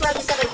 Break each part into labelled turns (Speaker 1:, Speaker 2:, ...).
Speaker 1: why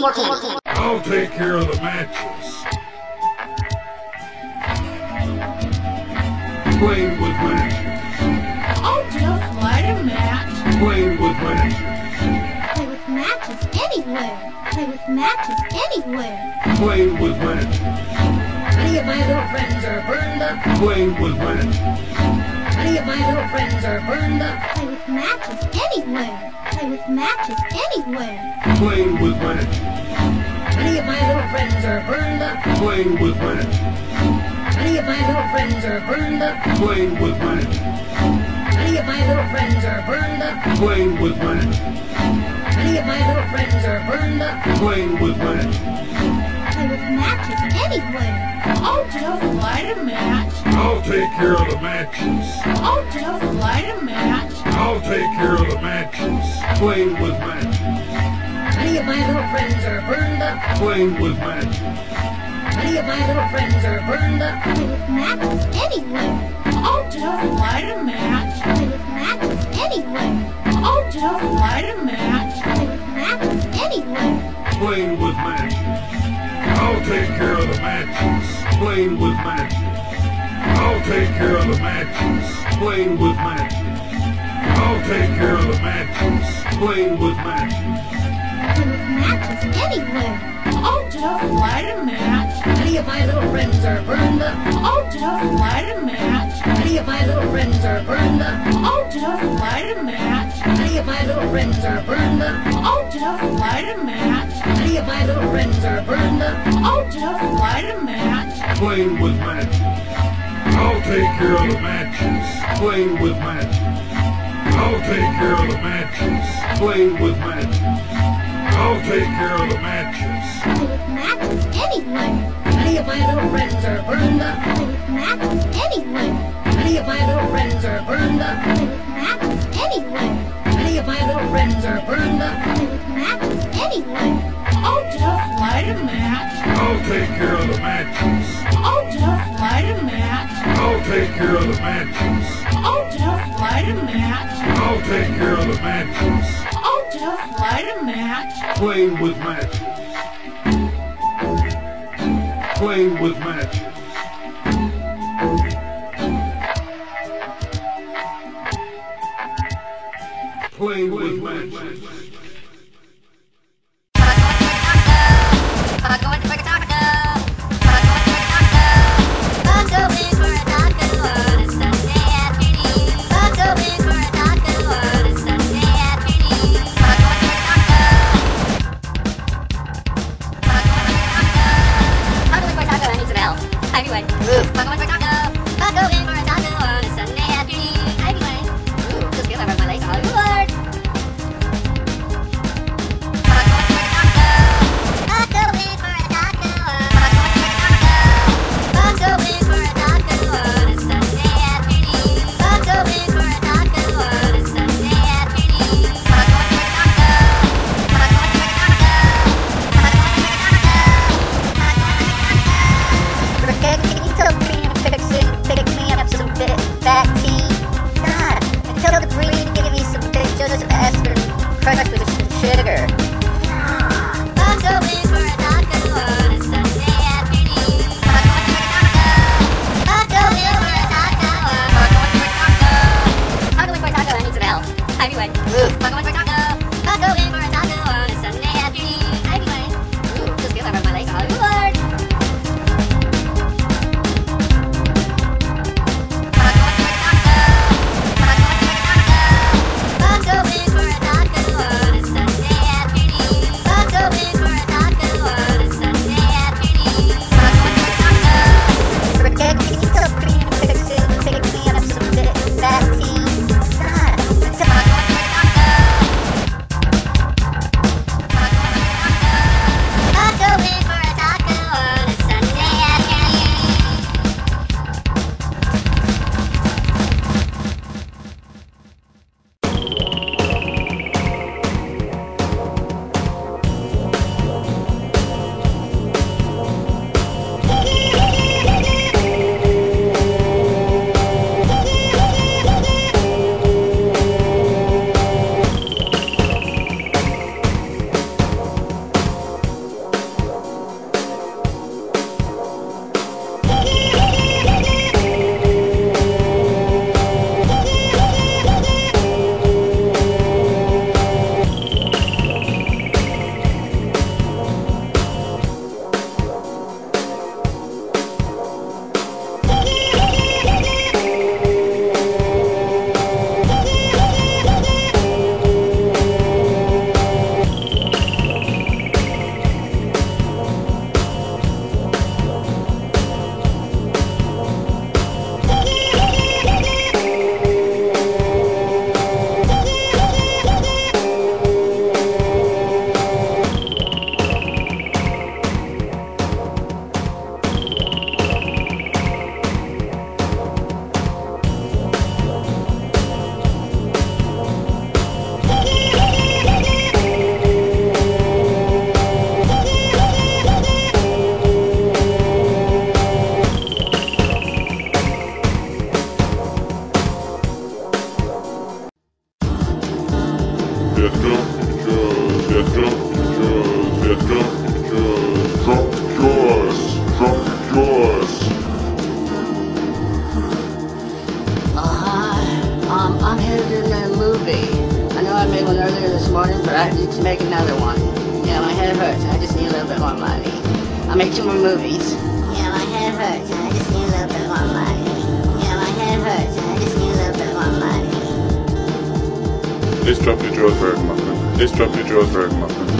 Speaker 1: do not eat any more candy.
Speaker 2: I'll take care of the matches. Playing with matches.
Speaker 3: Oh, just light a match.
Speaker 2: Playing with matches.
Speaker 4: Play with matches anywhere. Play with matches anywhere.
Speaker 2: Playing with matches.
Speaker 5: Many of my little friends are burned up.
Speaker 2: Playing with matches.
Speaker 5: Many of my little friends are burned up.
Speaker 4: Play with matches anywhere. Play with matches anywhere.
Speaker 2: Playing with matches.
Speaker 5: Many of my little friends are burned up.
Speaker 2: Playing with matches.
Speaker 5: Many of my little friends are burned up.
Speaker 2: Playing with matches.
Speaker 5: Many of my little friends are burned up.
Speaker 2: Playing with matches.
Speaker 5: Many of my little friends are burned up.
Speaker 2: Playing with matches.
Speaker 4: Play with matches anywhere.
Speaker 3: Oh, just light a match.
Speaker 2: I'll take care of the matches.
Speaker 3: Oh, just light a match.
Speaker 2: I'll take care of the matches. Playing with matches.
Speaker 5: Many of my little friends are burned up.
Speaker 2: Playing with matches.
Speaker 5: Many of my little friends are burned up.
Speaker 4: Play with matches anywhere.
Speaker 3: Oh, just light a match.
Speaker 4: Play with matches anywhere.
Speaker 3: Oh, just light a match.
Speaker 4: Play with matches anywhere.
Speaker 2: Playing with matches. I'll take care of the matches. Playing with matches. I'll take care of the matches. Playing with matches. I'll take care of the matches. Playing with matches.
Speaker 4: Play with matches anywhere.
Speaker 3: Oh, just light a match.
Speaker 5: Many of my little friends are burned up.
Speaker 3: Oh, just light a match.
Speaker 5: Many of my little friends are burned up.
Speaker 3: Oh, just light a match.
Speaker 5: Many of my little friends are burned up.
Speaker 3: Oh, just light a match.
Speaker 5: Many of my little friends are burned up.
Speaker 3: Oh, just light a match.
Speaker 2: Playing with matches. I'll take care of the matches. Playing with matches. I'll take care of the matches. Playing with matches. I'll take care of the matches.
Speaker 4: Play with matches anywhere.
Speaker 5: Many of my little friends are burned up.
Speaker 4: Play with matches anywhere.
Speaker 5: Many of my little friends are burned up.
Speaker 4: Play with matches anywhere.
Speaker 5: Any of my little friends are burned up.
Speaker 4: Play with matches anywhere.
Speaker 3: Oh, just light a match.
Speaker 6: I'll take care of the matches.
Speaker 3: Oh, just light a match.
Speaker 6: I'll take care of the matches.
Speaker 3: Oh, just light a match.
Speaker 6: I'll take care of the matches.
Speaker 3: Just light a match.
Speaker 6: Playing with matches. Play with matches.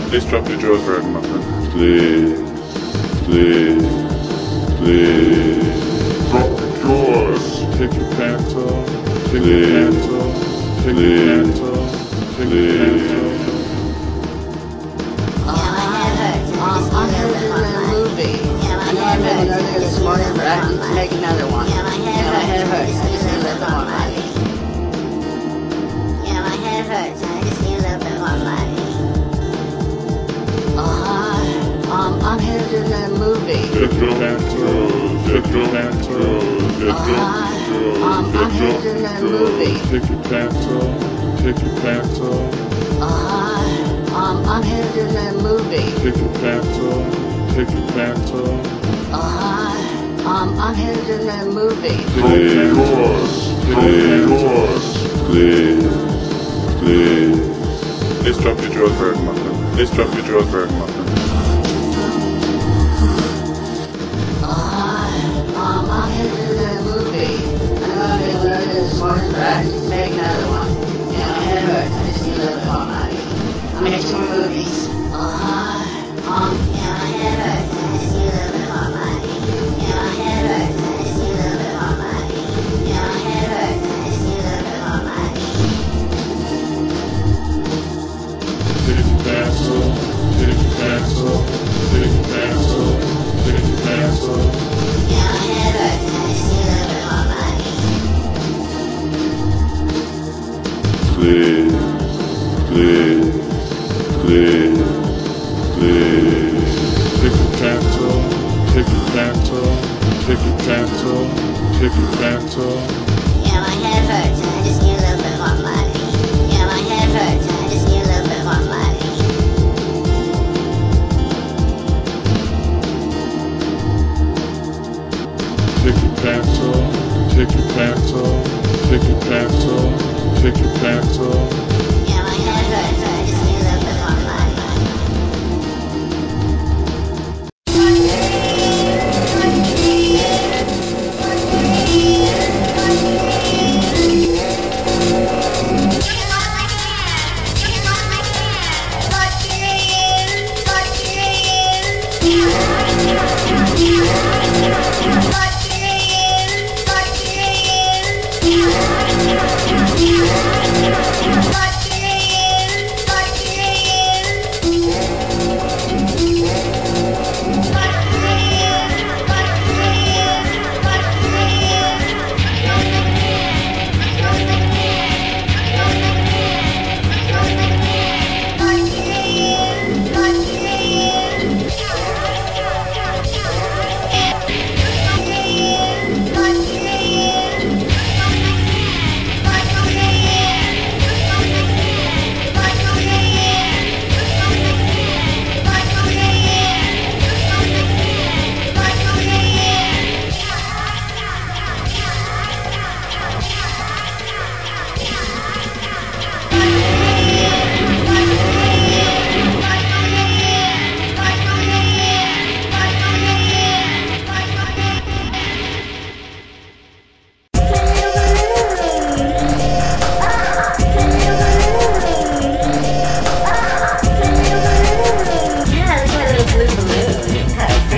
Speaker 6: Berg muffin. Let's drop the Joe's Berg muffin. Please, please, please. Drop the Joe's. Take your pants off. Take your pants off. Take your pants off. Take your pants off.
Speaker 7: Oh, my head hurts. Um, I'm here to do a movie. I know I made one earlier this morning, but I need to make another one. Yeah, my head hurts. I just need a little bit more money. Yeah, my head hurts. I
Speaker 8: Um, I'm headed in that movie. Uh, um, I'm in that movie. Uh, um, I'm in that movie.
Speaker 9: Please drop your Joe'sburg muffin. Please drop your Joe'sburg muffin.
Speaker 8: To make another one. You know, my
Speaker 9: Please, please, please, please. Ticket cancel, ticket cancel, ticket cancel, ticket cancel.
Speaker 10: Little bit more money. Yeah, my.
Speaker 11: Cause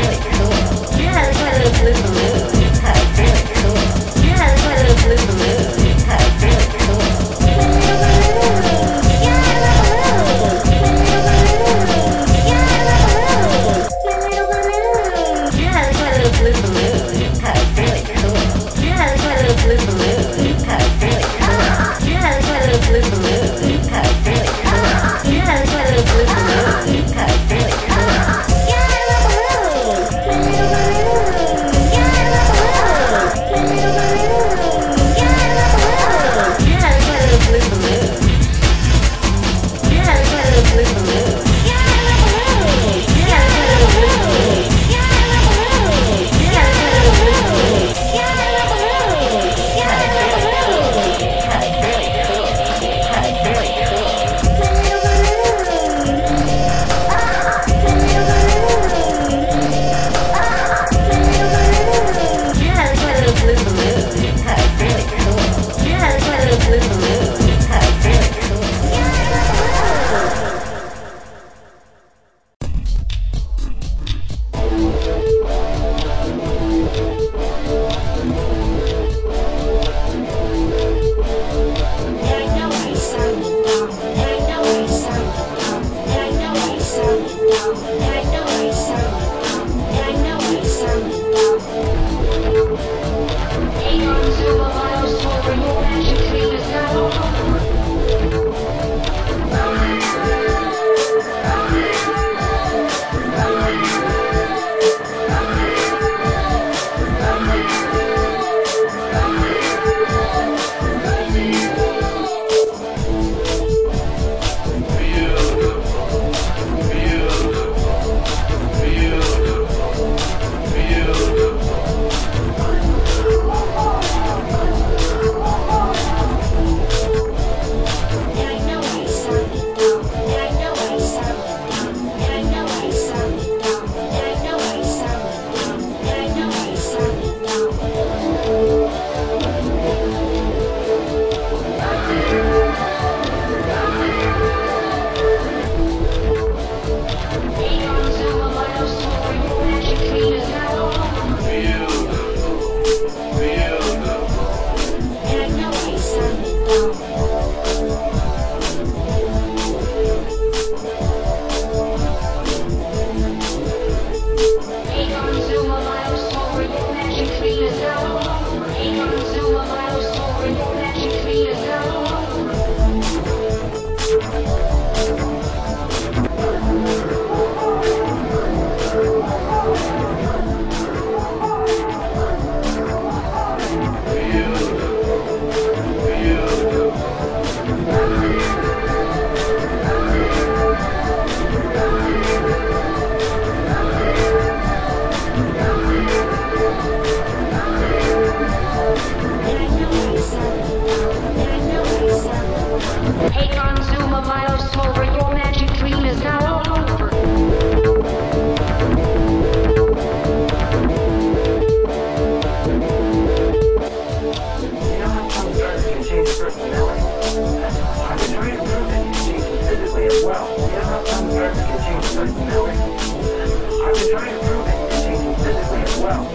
Speaker 11: well.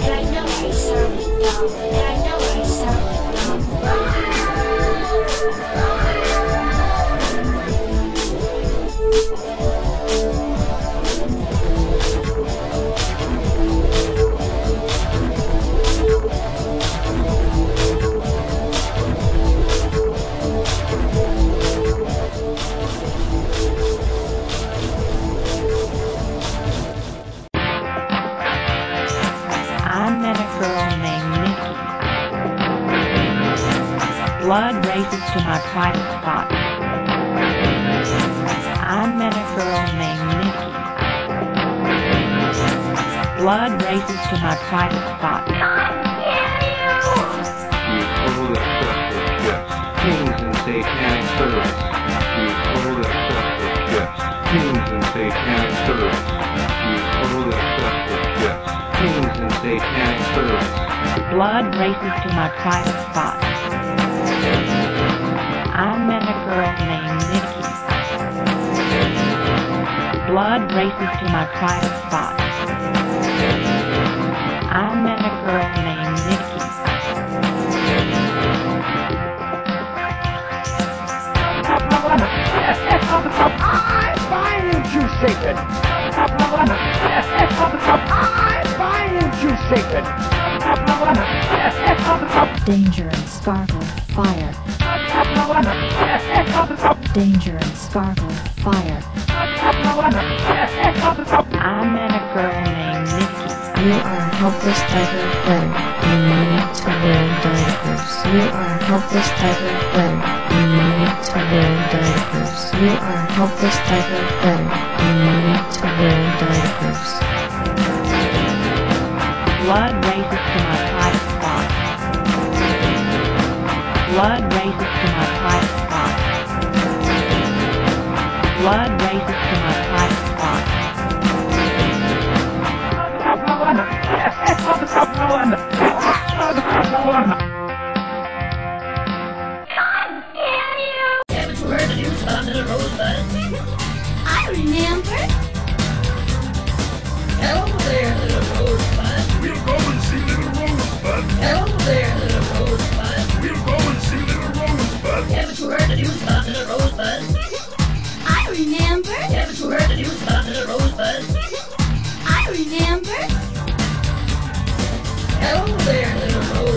Speaker 12: service. Totally. Kings satanic service.
Speaker 13: Blood races to my private spot. I met a girl named Nikki. Blood races to my private spot.
Speaker 11: you, Satan. I bind you, Satan.
Speaker 14: Danger and sparkle fire. Danger and sparkle fire.
Speaker 13: I met a girl named Nikki.
Speaker 14: You are a helpless type of bird. You need to learn diapers. You are a helpless of queen. You need to wear diapers. You are a helpless of queen. You need to wear diapers.
Speaker 13: Blood races to my high spot. Blood races to my high spot. Blood races to my high spot.
Speaker 4: remember?
Speaker 5: Hello there, little rosebud.
Speaker 6: We'll go and see little rosebud.
Speaker 5: Hello there, little rosebud.
Speaker 6: We'll go and see little rosebud.
Speaker 5: Haven't you heard the news about little rosebud?
Speaker 4: I remember.
Speaker 5: Haven't you heard the news about little rosebud?
Speaker 4: I remember.
Speaker 5: Hello there, little rosebud.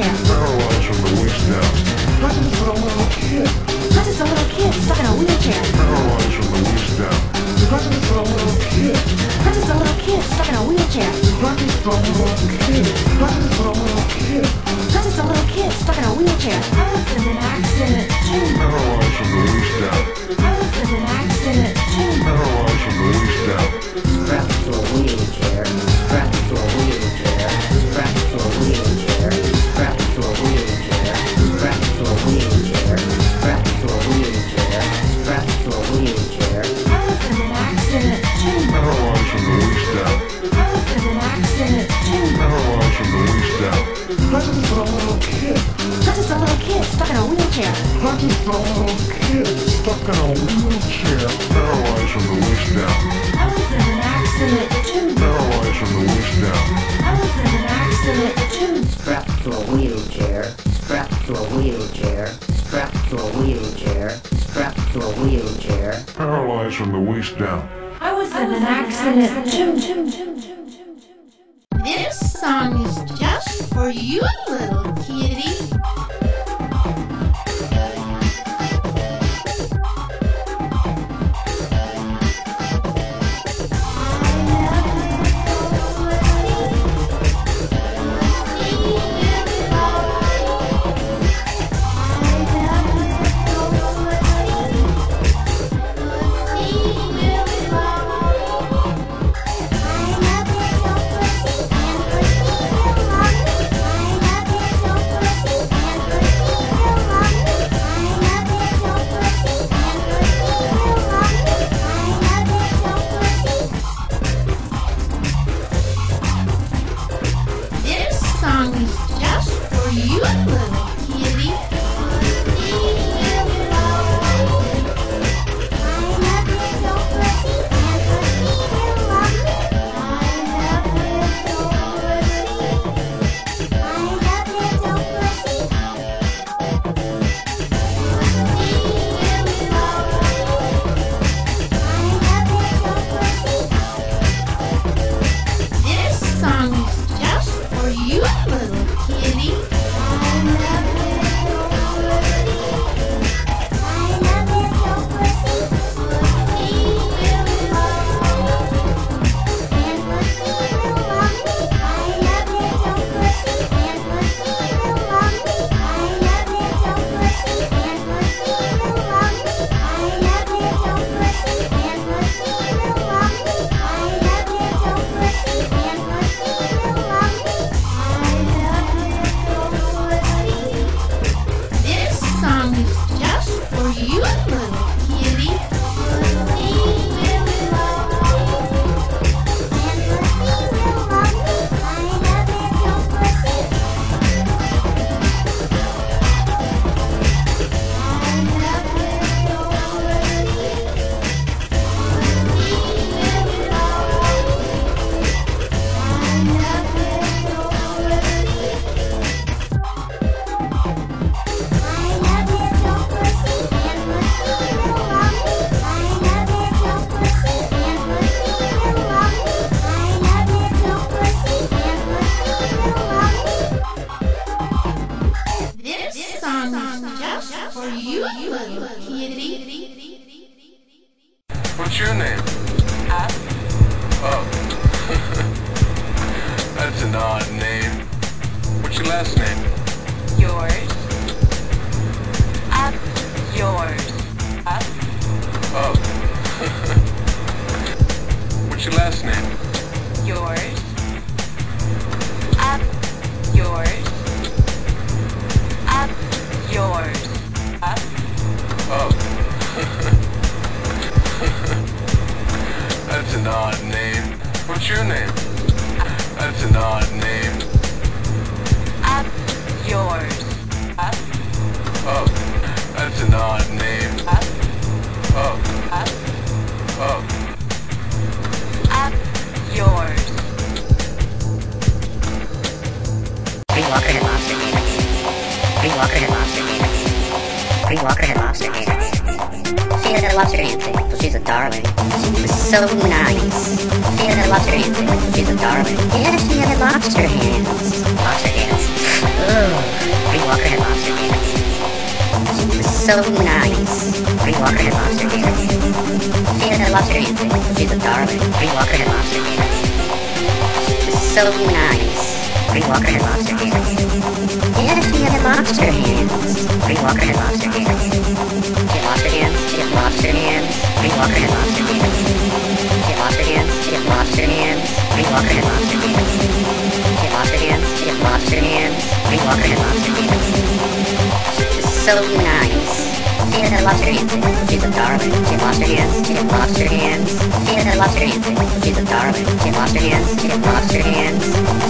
Speaker 15: wheelchair.
Speaker 16: Marijuana from the waist down.
Speaker 17: Hudson's a little kid. Hudson's a
Speaker 18: little kid stuck in a wheelchair.
Speaker 16: Paralyzed from the waist down.
Speaker 18: Hudson's a little kid.
Speaker 17: Hudson's a little kid stuck in a wheelchair.
Speaker 18: Hudson's a little kid.
Speaker 17: Hudson's a little kid. Hudson's a
Speaker 18: little kid
Speaker 17: stuck in a wheelchair. I was in an accident.
Speaker 7: Marijuana. She had lobster hands. Green Walker had lobster hands. She had lobster hands. She had lobster hands. Green Walker had lobster hands. She had lobster hands. She had lobster hands. Green Walker had lobster hands. She had lobster hands. She had lobster hands. Green Walker had lobster hands. She so nice. She had lobster dancing. She's a darling. She lobster hands. She lobster hands. She had lobster dancing. She's a darling. She lobster hands. She lobster hands.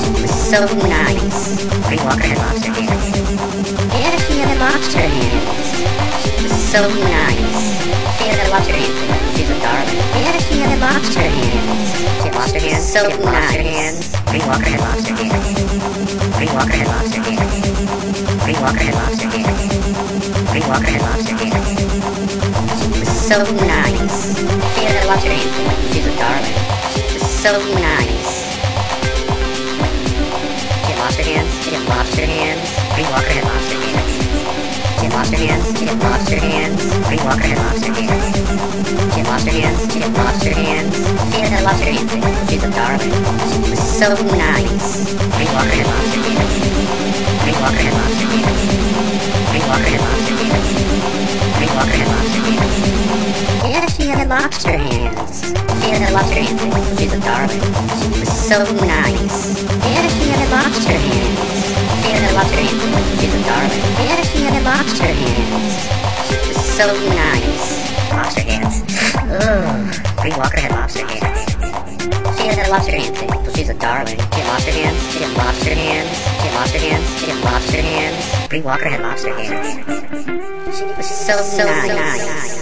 Speaker 7: She was so nice. Green Walker had lobster hands. Yeah, she had lobster hands. She was so nice. She had lobster dancing. She's a darling. Yeah, she had lobster hands. She had lobster hands. So she had lobster hands. Green Walker had lobster hands. Green Walker had lobster hands. Green Walker had lobster hands. Green Walker had lobster hands. She was so nice. She had lobster dancing. She's a darling. She was so nice. Had lobster hands. Had lobster hands. Green Walker had lobster hands. Had lobster hands. Had lobster hands. Green Walker had lobster hands. Lobster dancing. She's a darling. She was so nice. Green Walker had lobster hands. Green Walker had lobster hands. Green Walker had lobster hands. Green Walker had lobster hands. Yeah, she had lobster hands. She had lobster dancing. She's a darling. She was so nice. Yeah, she had lobster hands. She had lobster dancing. She's a darling. Yeah, she had lobster hands. She was so nice. Lobster hands. Ugh. Green Walker had lobster hands. She had lobster dancing, so she's a darling. She had lobster hands. She had lobster hands. She had lobster hands. She had lobster hands. Green Walker had lobster hands. She was so, so nice.